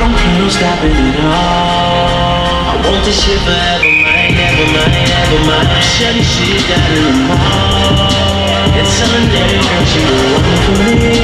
me. I don't plan on stopping at all. I want this shit forever, mine, ever mine, ever mine. Shutting shit down in the mall. And telling every girl she the one for me.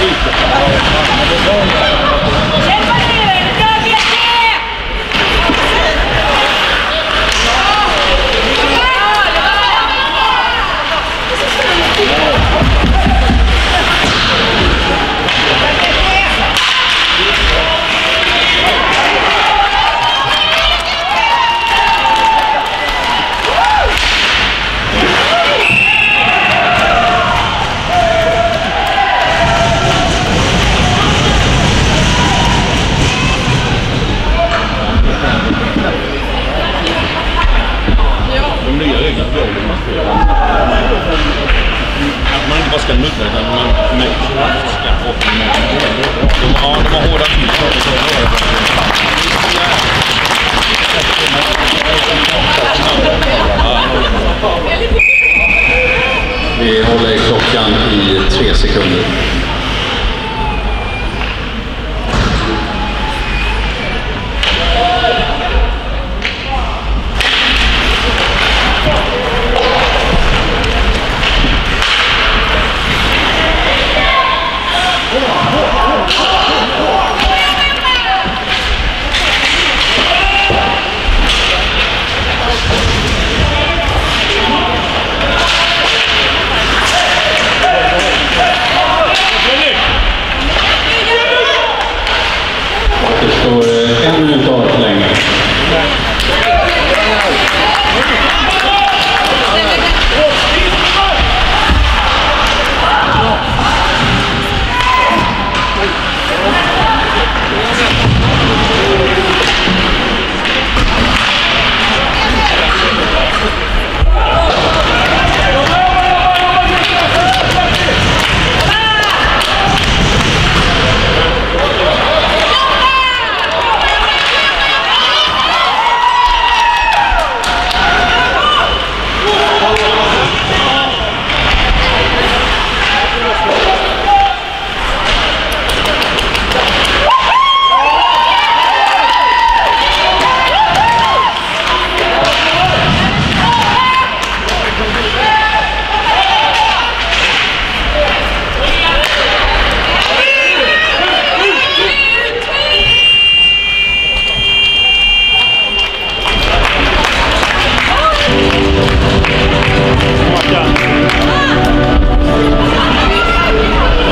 listo. Vi håller klockan i tre sekunder.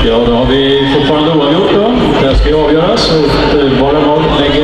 Ja, då har vi fortfarande oavgjort då. Det ska ju avgöras och bara mål lägger